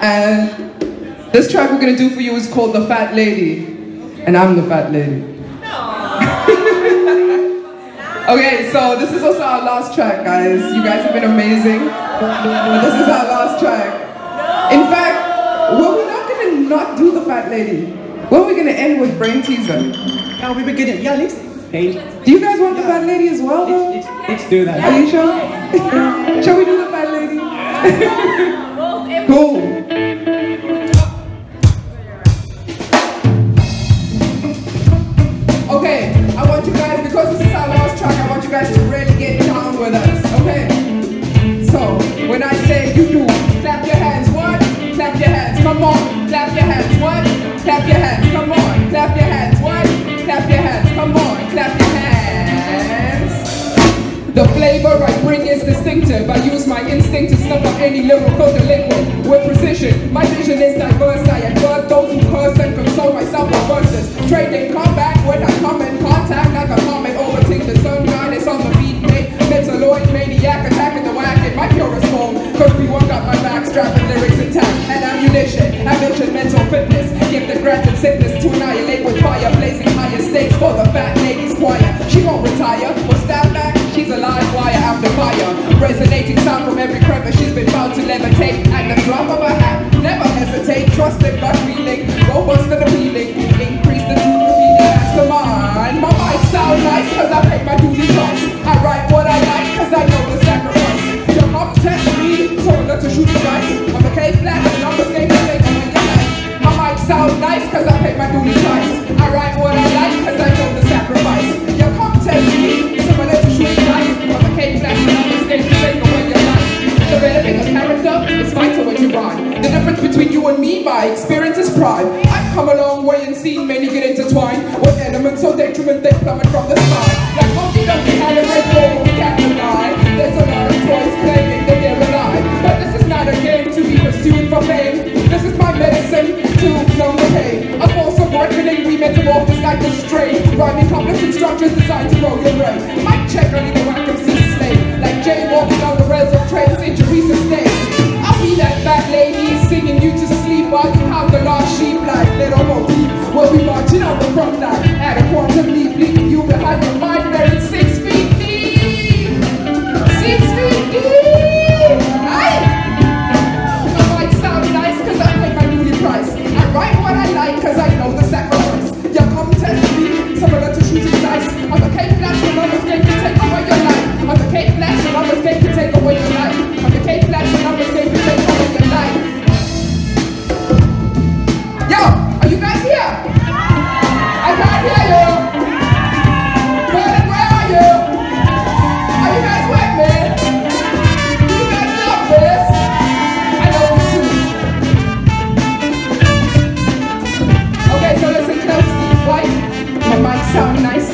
And this track we're gonna do for you is called The Fat Lady. And I'm the fat lady. okay, so this is also our last track, guys. You guys have been amazing. But this is our last track. In fact, well, we're not gonna not do The Fat Lady. Well, we're gonna end with Brain Teaser. Now we're beginning. Yeah, let's. Do you guys want The Fat Lady as well, though? Let's, let's, let's do that. Are you sure? you got to really get down with us, okay? So, when I say you do, clap your hands, what? Clap your hands, come on, clap your hands, what? Clap your hands, come on, clap your hands, what? Clap your hands, come on, clap your hands. The flavor I bring is distinctive. I use my instinct to snuff out any lyrical delinquent with precision. My vision is diverse. I advert those who curse and console myself with verses. Trading combat when I come in contact like a comic. my backstrap and lyrics intact. And I'm my experience is prime. I've come a long way and seen many get intertwined. With elements or detriment, they plummet from the sky. Like monkey donkey, watching out the lost sheep like little motif. We'll be marching out the front line at a quantum leap.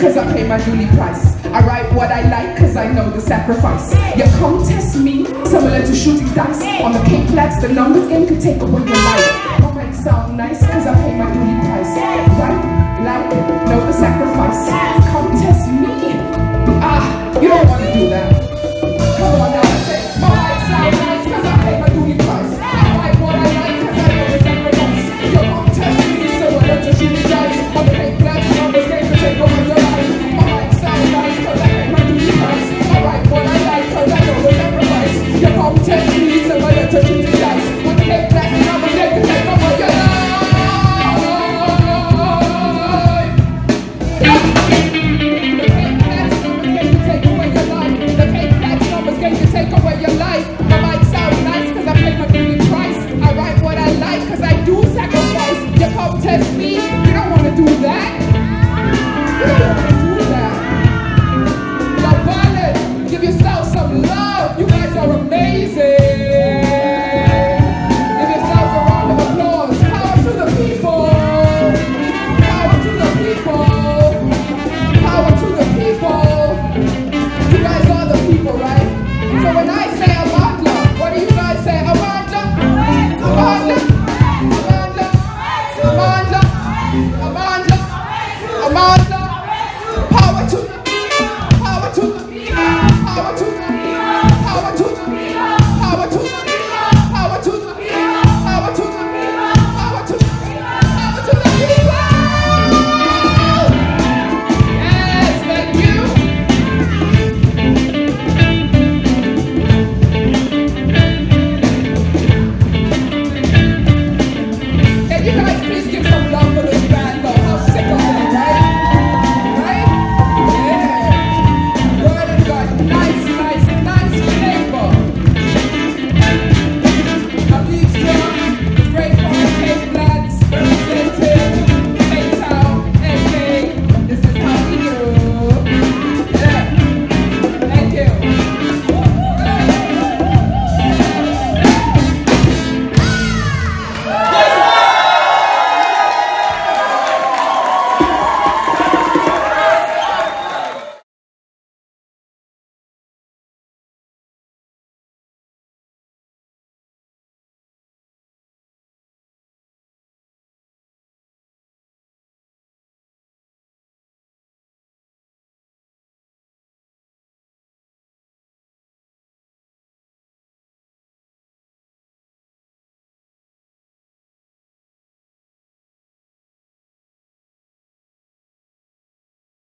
cause I pay my duly price. I write what I like cause I know the sacrifice. You can't test me, similar to shooting dice. On the Cape Flats, the numbers game could take away your life.